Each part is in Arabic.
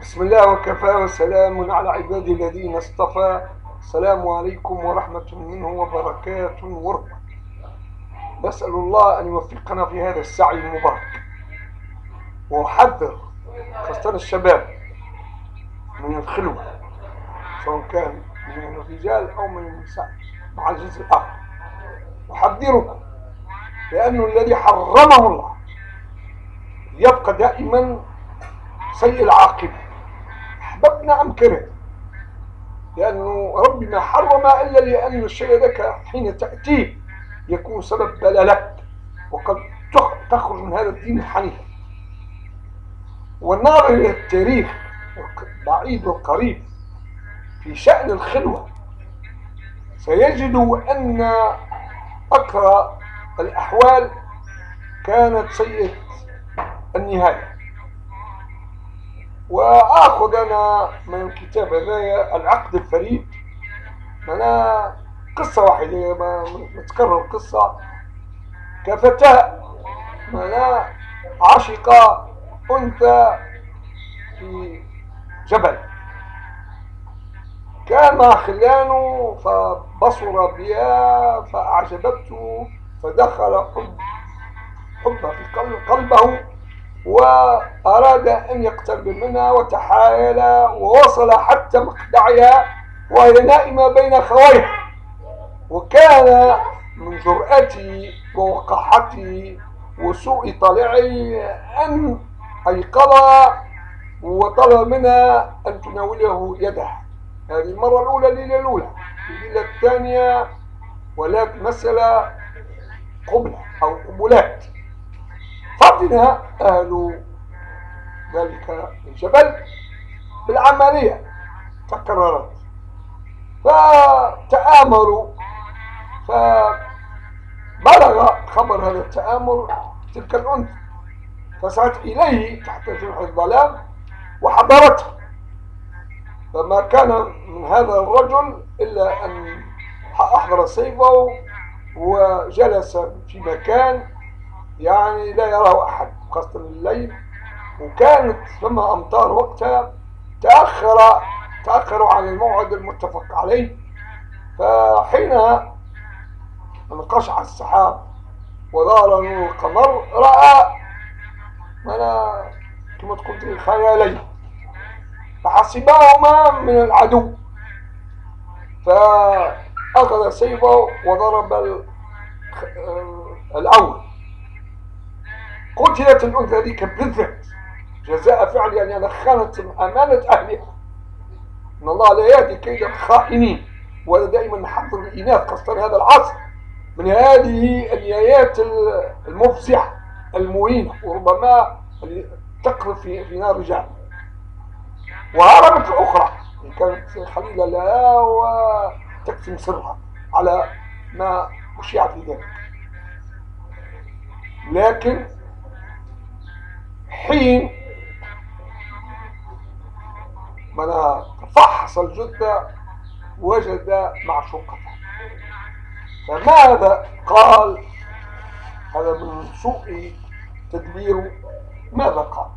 بسم الله وكفى وسلام على عبادي الذين اصطفى. السلام عليكم ورحمة منه وبركاته. ورحمة نسأل الله أن يوفقنا في هذا السعي المبارك. وأحذر خاصة الشباب من الخلوة سواء كان من الرجال أو من النساء مع الجنس الآخر. أحذركم لأنه الذي حرمه الله يبقى دائما سيء العاقبة. أحببنا أم كره لأنه ربي ما حرم إلا لأن الشيء ذاك حين تأتيه يكون سبب بلالك وقد تخرج من هذا الدين الحنيف. والنظر إلى التاريخ البعيد والقريب في شأن الخلوة. سيجد أن أكثر الأحوال كانت سيئة النهاية. وآخذ أنا من الكتاب هذايا العقد الفريد. أنا قصة واحدة ما متكرر قصة كفتاة أنا عاشقة أنثى في جبل. كان مع خلانه فبصر بها فأعجبته فدخل حب حبها في قلبه. وأراد أن يقترب منها وتحايل ووصل حتى مخدعها وهي نائمة بين خويها وكان من جرأتي ووقاحتي وسوء طلعي أن أيقظها وطلب منها أن تناوله يدها هذه المرة الأولى الليلة الأولى. الليلة الثانية ولكن مسألة قبلة أو قبلات فطن أهل ذلك الجبل بالعملية تكررت. فتآمروا فبلغ خبر هذا التآمر تلك الأنثى فسعت إليه تحت جنح الظلام وحضرته. فما كان من هذا الرجل إلا أن أحضر سيفه وجلس في مكان يعني لا يراه أحد خاصة الليل. وكانت لما أمطار وقتها تأخر تأخروا عن الموعد المتفق عليه. فحين انقشع السحاب وظهر نور القمر رأى أنا كما تقول خيالين فحسبهما من العدو. فأخذ سيفه وضرب الأول. قتلت الأنثى ذيك بالذات. جزاء فعل يعني أنا خانت أمانة أهلها. إن الله لا يهدي كيد الخائنين وهذا دائما نحضر الإناث خاصة هذا العصر. من هذه الآيات المفزعة المهينة وربما تقذف في في نار جهنم. وهربت الأخرى كانت خليلة لها وتكتم سرها على ما أشيع في ذلك. لكن حين من فحص الجثة وجد معشوقته فماذا قال؟ هذا من سوء تدبيره ماذا قال؟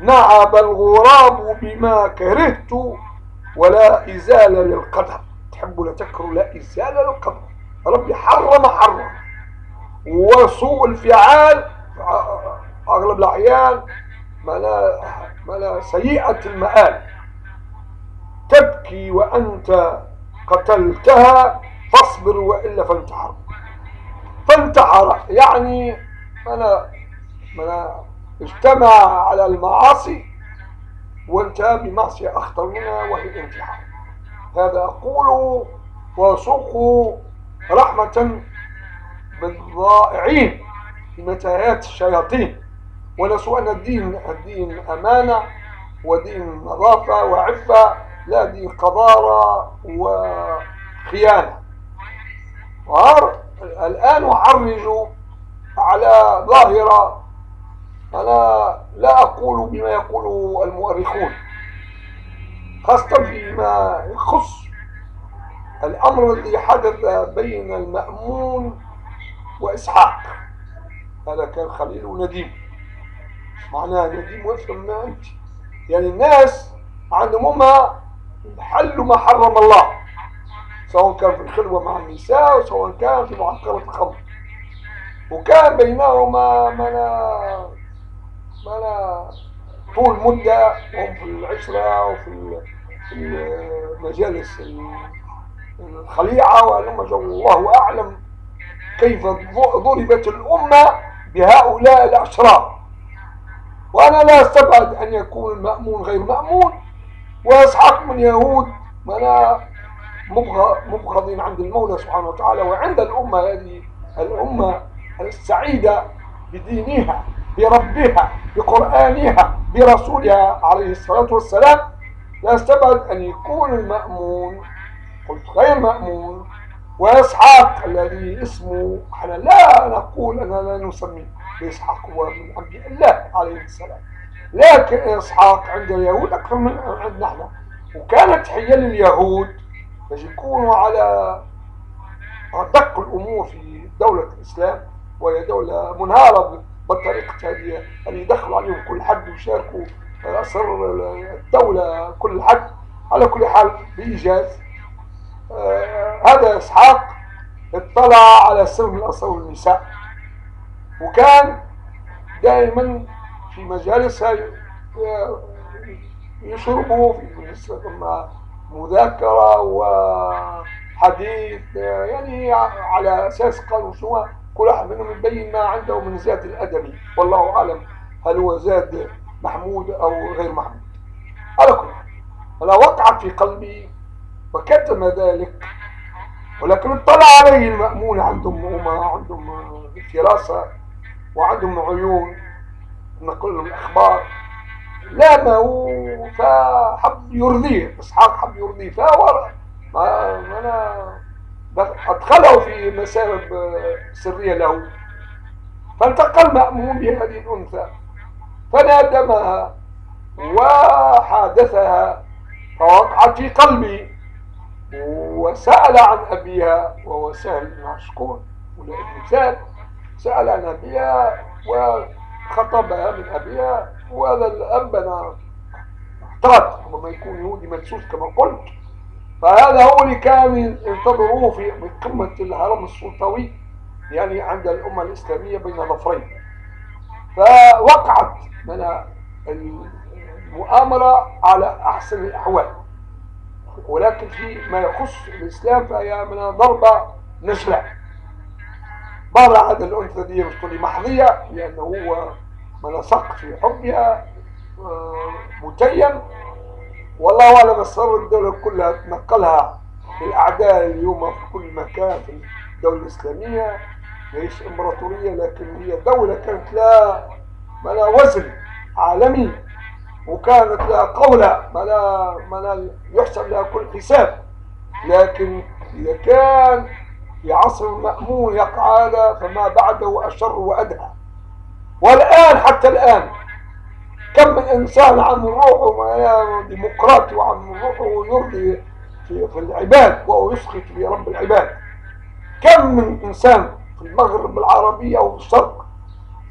نعب الغراب بما كرهت ولا إزال للقدر. تحب لا تكره لا إزال للقدر ربي حرم حرم وسوء الفعال أغلب الأحيان ما لا سيئة المآل. تبكي وأنت قتلتها فاصبر وإلا فانتحر فانتحر يعني أنا أنا اجتمع على المعاصي وانتهى بمعصية أخطر منها وهي الانتحار. هذا أقول وأسوق رحمة بالضائعين في متاهات الشياطين. ونسوا أن الدين الدين أمانة ودين نظافة وعفة لا دين قذارة وخيانة. الآن أحرج على ظاهرة أنا لا أقول بما يقول المؤرخون. خاصة فيما يخص الأمر الذي حدث بين المأمون وإسحاق. هذا كان خليل ونديم. معناها نديم وافهم ما أنت. يعني الناس عندهم هما حلوا ما حرم الله. سواء كان في الخلوة مع النساء وسواء كان في معقرة الخمر. وكان بينهما منا منا طول مدة وهم في العشرة وفي المجالس الخليعة وأنما الله أعلم كيف ضربت الأمة بهؤلاء الأشرار. وأنا لا أستبعد أن يكون المأمون غير مأمون وإسحاق من يهود منا مبغضين عند المولى سبحانه وتعالى وعند الأمة هذه الأمة السعيدة بدينها. بربها بقرآنها برسولها عليه الصلاة والسلام. لا استبعد أن يكون المأمون قلت غير مأمون وإسحاق الذي اسمه أحنا لا نقول أننا لا نسميه بإسحاق هو من عبد الله عليه السلام. لكن إسحاق عند اليهود أكثر من عندنا إحنا وكانت حيل اليهود باش يكونوا على أدق الأمور في دولة الإسلام وهي دولة منهارة بالطريقة هذه اللي يدخلوا عليهم كل حد ويشاركوا أسر الدولة كل حد. على كل حال بإيجاز آه هذا إسحاق اطلع على سر من أسرار النساء وكان دائما في مجالسها يشربوا في مذاكرة وحديث يعني على أساس قالوا شو كل واحد منهم يبين ما عنده من زاد الأدبي والله أعلم هل هو زاد محمود أو غير محمود. على كل فلا وقعت في قلبي وكتم ذلك ولكن اطلع عليه المأمون عندهم هما عندهم فراسة وعندهم عيون. نقول لهم الأخبار لامه فحب يرضيه إسحاق حب يرضيه فهو أنا أدخله في مسائل سرية له. فالتقى المأمون بهذه الأنثى. فنادمها وحادثها. فوقعت في قلبي. وسأل عن أبيها وهو سهل بن عشقون. سهل. سأل عن أبيها وخطبها من أبيها. وهذا الأب أنا احتاط ربما يكون يهودي منسوس كما قلت. فهذا هو اللي كان ينتظروه في قمة الهرم السلطوي يعني عند الأمة الإسلامية بين ظفرين. فوقعت من المؤامرة على أحسن الأحوال. ولكن في ما يخص الإسلام فهي من ضربة نجلة بره هذا الأنثى دي مش محظية لأنه هو منسق في حبها متيم. والله أعلم السر الدولة كلها تنقلها الأعداء اليوم في كل مكان في الدولة الإسلامية ليش إمبراطورية؟ لكن هي دولة كانت لها ما لها وزن عالمي وكانت لها قولة ما لا ما يحسب لها كل حساب. لكن إذا كان في عصر المأمون يقع هذا فما بعده أشر وأدهى. والآن حتى الآن كم من إنسان عم روحه ديمقراطي وعم روحه يرضي في, في العباد وهو يسخط في رب العباد. كم من إنسان في المغرب العربي أو في الشرق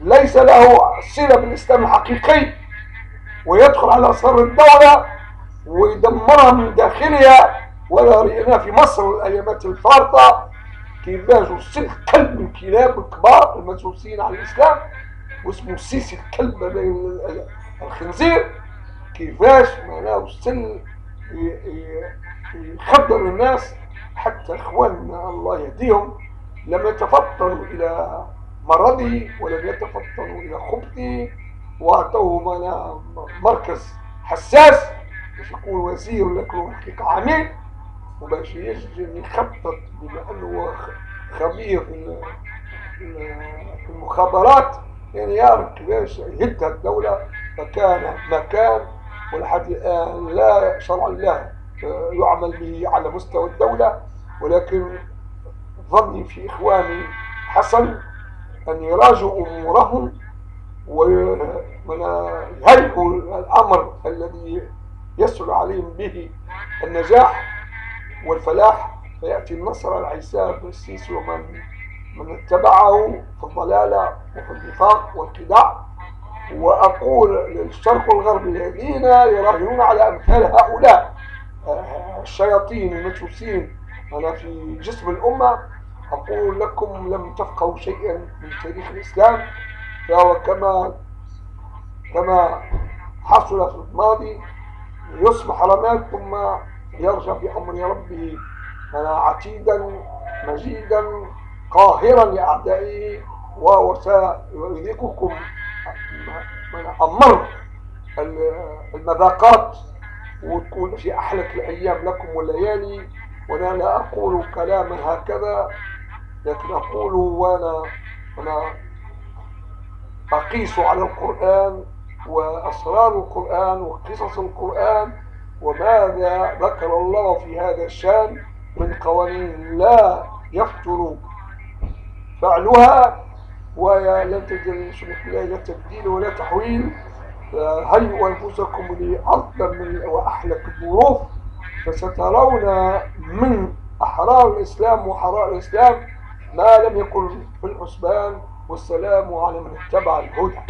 ليس له صلة بالإسلام الحقيقي ويدخل على أسرار الدولة ويدمرها من داخلها ولا رأينا في مصر الأيامات الفارطة كيفاش وصل كلب من كلاب الكبار المنسوسين على الإسلام واسمه سيسي الكلب الخنزير كيفاش معناه وصل يخبر الناس حتى إخواننا الله يهديهم لم يتفطنوا إلى مرضه ولم يتفطنوا إلى خبثه وأعطوه مركز حساس باش يكون وزير لكن حقيقة عميل وباش يجي يخطط بما أنه خبير في المخابرات يعني يعرف كيفاش يهدها الدولة فكان مكان ولحد الآن لا شرع الله يعمل به على مستوى الدولة ولكن ظني في إخواني حسن أن يراجعوا أمورهم ويهيئوا الأمر الذي يسهل عليهم به النجاح والفلاح. فيأتي النصر على حساب السيسي ومن من اتبعه في الضلالة وفي النفاق والخداع. وأقول للشرق والغرب الذين يراهنون على أمثال هؤلاء آه، الشياطين المجوسين أنا في جسم الأمة أقول لكم لم تفقهوا شيئا من تاريخ الإسلام فهو كما كما حصل في الماضي. يصبح رماد ثم يرجع بأمر ربه. عتيدا مجيدا قاهرا لأعدائه وهو أمر المذاقات وتكون في أحلك الأيام لكم والليالي وأنا لا أقول كلاما هكذا لكن أقول وأنا أنا أقيس على القرآن وأسرار القرآن وقصص القرآن وماذا ذكر الله في هذا الشأن من قوانين لا يفتر فعلها لسنة الله لا تبديل ولا تحويل. هيئوا أنفسكم لأفضل من وأحلك الظروف فسترون من أحرار الإسلام وحرار الإسلام ما لم يكن في الحسبان والسلام على من اتبع الهدى.